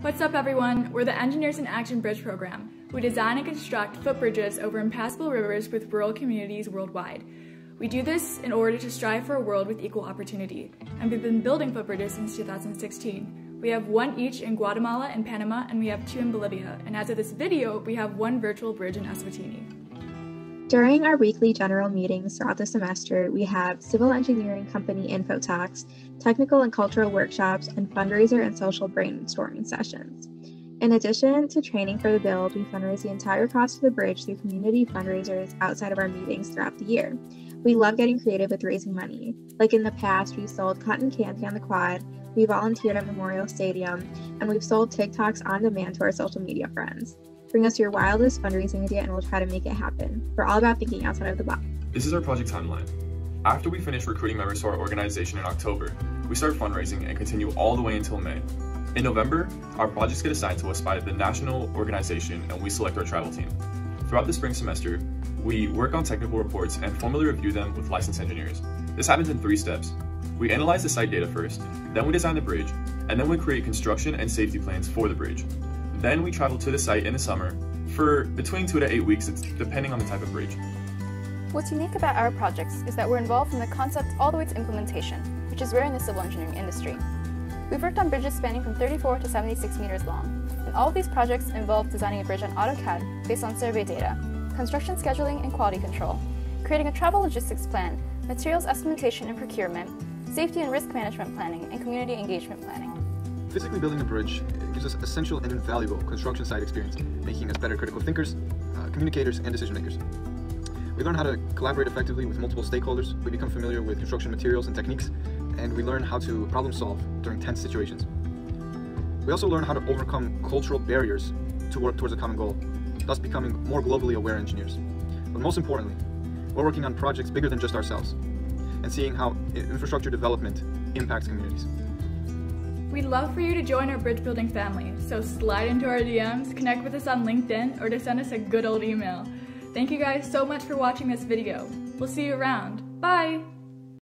What's up everyone? We're the Engineers in Action Bridge program. We design and construct footbridges over impassable rivers with rural communities worldwide. We do this in order to strive for a world with equal opportunity, and we've been building footbridges since 2016. We have one each in Guatemala and Panama, and we have two in Bolivia, and as of this video, we have one virtual bridge in Eswatini. During our weekly general meetings throughout the semester, we have civil engineering company info talks, technical and cultural workshops, and fundraiser and social brainstorming sessions. In addition to training for the build, we fundraise the entire cost of the bridge through community fundraisers outside of our meetings throughout the year. We love getting creative with raising money. Like in the past, we've sold cotton candy on the quad, we volunteered at Memorial Stadium, and we've sold TikToks on demand to our social media friends. Bring us your wildest fundraising idea and we'll try to make it happen. We're all about thinking outside of the box. This is our project timeline. After we finish recruiting members to our organization in October, we start fundraising and continue all the way until May. In November, our projects get assigned to us by the national organization and we select our travel team. Throughout the spring semester, we work on technical reports and formally review them with licensed engineers. This happens in three steps. We analyze the site data first, then we design the bridge, and then we create construction and safety plans for the bridge. Then we travel to the site in the summer for between two to eight weeks, depending on the type of bridge. What's unique about our projects is that we're involved from the concept all the way to implementation, which is rare in the civil engineering industry. We've worked on bridges spanning from 34 to 76 meters long, and all of these projects involve designing a bridge on AutoCAD based on survey data, construction scheduling and quality control, creating a travel logistics plan, materials estimation and procurement, safety and risk management planning, and community engagement planning. Physically building a bridge gives us essential and invaluable construction site experience, making us better critical thinkers, uh, communicators, and decision makers. We learn how to collaborate effectively with multiple stakeholders, we become familiar with construction materials and techniques, and we learn how to problem solve during tense situations. We also learn how to overcome cultural barriers to work towards a common goal, thus becoming more globally aware engineers. But most importantly, we're working on projects bigger than just ourselves, and seeing how infrastructure development impacts communities. We'd love for you to join our bridge building family, so slide into our DMs, connect with us on LinkedIn, or to send us a good old email. Thank you guys so much for watching this video. We'll see you around. Bye!